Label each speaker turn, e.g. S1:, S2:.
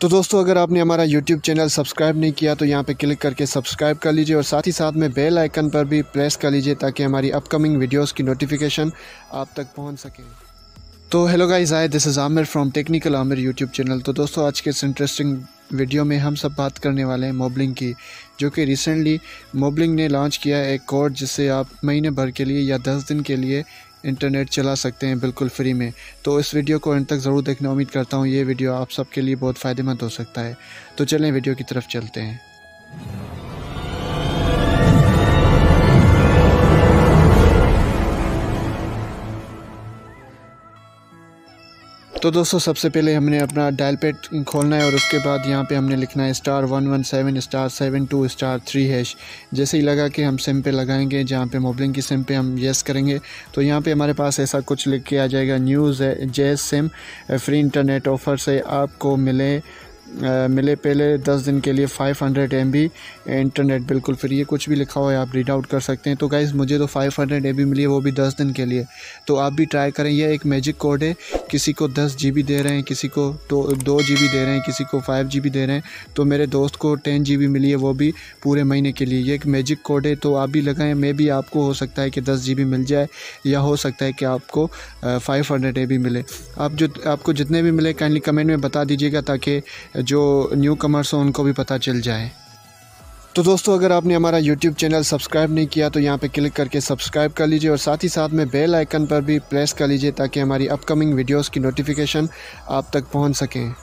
S1: तो दोस्तों, अगर आपने हमारा यूट्यूब चैनल सब्सक्राइब नहीं किया तो यहाँ पे क्लिक करके सब्सक्राइब कर लीजिए और साथ ही साथ में बेल आइकन पर भी प्रेस कर लीजिए ताकि हमारी अपकमिंग वीडियोस की नोटिफिकेशन आप तक पहुँच सके। तो hello guys I this is Aamir from technical Aamir YouTube channel तो दोस्तों, आज के इस इंटरेस्टिंग वीडियो में हम सब बात करने वाले हैं मोबलिंग की, जो कि रिसेंटली मोबलिंग ने लॉन्च किया है एक कोड जिससे आप महीने भर के लिए या दस दिन के लिए इंटरनेट चला सकते हैं बिल्कुल फ्री में। तो इस वीडियो को अंत तक ज़रूर देखना। उम्मीद करता हूँ ये वीडियो आप सबके लिए बहुत फ़ायदेमंद हो सकता है। तो चलें वीडियो की तरफ़ चलते हैं। तो दोस्तों, सबसे पहले हमने अपना डायल पेड खोलना है और उसके बाद यहाँ पे हमने लिखना है star one one seven star seven two star three hash जैसे ही लगा कि हम सिम पे लगाएँगे, जहाँ पे मोबलिंग की सिम पे हम येस करेंगे तो यहाँ पे हमारे पास ऐसा कुछ लिख के आ जाएगा। न्यूज़ है J SIM free internet offer से आपको मिले मिले पहले दस दिन के लिए five hundred M B internet बिल्कुल फ्री है। कुछ भी लिखा हुआ है आप रीड आउट कर सकते हैं। तो गाइज़ मुझे तो फ़ाइव हंड्रेड एम बी मिली है, वो भी दस दिन के लिए। तो आप भी ट्राई करें। यह एक मैजिक कोड है। किसी को दस जी बी दे रहे हैं, किसी को दो दो जी बी दे रहे हैं, किसी को फाइव जी बी दे रहे हैं। तो मेरे दोस्त को टेन जी बी मिली है, वो भी पूरे महीने के लिए। ये एक मैजिक कोड है। तो आप भी लगाएँ। मे भी आपको हो सकता है कि दस जी बी मिल जाए, या हो सकता है कि आपको फ़ाइव हंड्रेड ए बी मिले। आप जो, आपको जितने भी मिले काइंडली कमेंट में बता दीजिएगा, ताकि जो न्यू कमर्स हो, उनको भी पता चल जाए। तो दोस्तों, अगर आपने हमारा यूट्यूब चैनल सब्सक्राइब नहीं किया तो यहाँ पे क्लिक करके सब्सक्राइब कर लीजिए और साथ ही साथ में बेल आइकन पर भी प्रेस कर लीजिए ताकि हमारी अपकमिंग वीडियोस की नोटिफिकेशन आप तक पहुँच सकें।